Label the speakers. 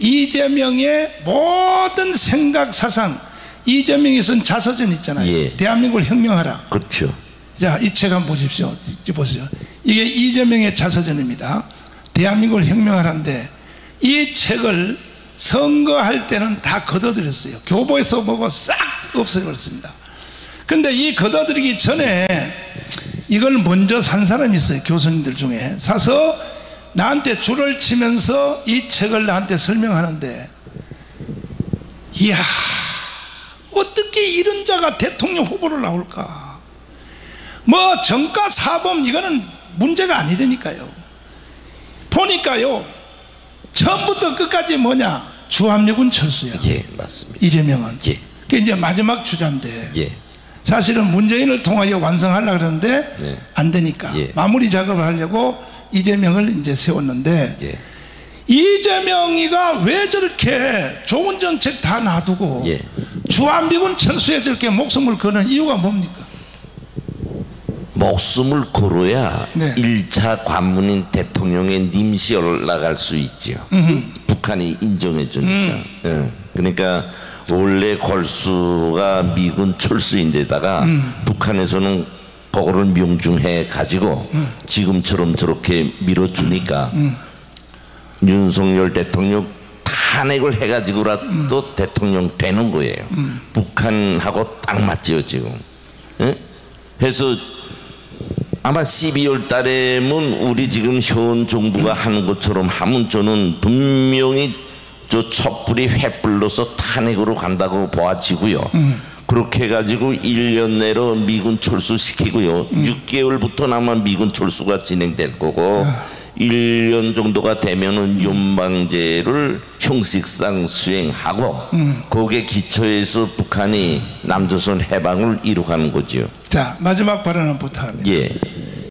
Speaker 1: 이재명의 모든 생각 사상 이재명이 쓴 자서전 있잖아요.
Speaker 2: 예.
Speaker 1: 대한민국을 혁명하라.
Speaker 2: 그렇죠.
Speaker 1: 자, 이 책 한번 보십시오. 이 보세요. 이게 이재명의 자서전입니다. 대한민국을 혁명하라인데 이 책을 선거할 때는 다 걷어들였어요. 교보에서 보고 싹 없애버렸습니다. 근데 이 걷어들이기 전에 이걸 먼저 산 사람이 있어요. 교수님들 중에. 사서 나한테 줄을 치면서 이 책을 나한테 설명하는데 이야 어떻게 이런 자가 대통령 후보로 나올까 뭐 정가 사범 이거는 문제가 아니되니까요 보니까요 처음부터 끝까지 뭐냐 주합력은 철수야
Speaker 2: 예, 맞습니다.
Speaker 1: 이재명은
Speaker 2: 예.
Speaker 1: 그게 이제 마지막 주자인데
Speaker 2: 예.
Speaker 1: 사실은 문재인을 통하여 완성하려고 그러는데
Speaker 2: 네.
Speaker 1: 안 되니까
Speaker 2: 예.
Speaker 1: 마무리 작업을 하려고 이재명을 이제 세웠는데
Speaker 2: 예.
Speaker 1: 이재명이가 왜 저렇게 좋은 정책 다 놔두고
Speaker 2: 예.
Speaker 1: 주한미군 철수에 저렇게 목숨을 거는 이유가 뭡니까?
Speaker 2: 목숨을 걸어야
Speaker 1: 네.
Speaker 2: 일 1차 관문인 대통령의 님시 올라갈 수 있죠. 북한이 인정해 주니까.
Speaker 1: 음.
Speaker 2: 예. 그러니까 원래 골수가 미군 철수인데다가
Speaker 1: 음.
Speaker 2: 북한에서는 그거를 명중해 가지고
Speaker 1: 음.
Speaker 2: 지금처럼 저렇게 밀어주니까 윤석열 대통령 탄핵을 해가지고라도 대통령 되는 거예요. 북한하고 딱 맞지요 지금. 예? 그래서 아마 12월 달에면 우리 지금 현 정부가 하는 것처럼 하면 저는 분명히 저 촛불이 횃불로서 탄핵으로 간다고 보아지고요. 그렇게 해가지고 1년 내로 미군 철수시키고요. 6개월부터 아마 미군 철수가 진행될 거고 1년 정도가 되면은 연방제를 형식상 수행하고 거기에 기초해서 북한이 남조선 해방을 이루가는 거죠.
Speaker 1: 자 마지막 발언을 부탁합니다.
Speaker 2: 예.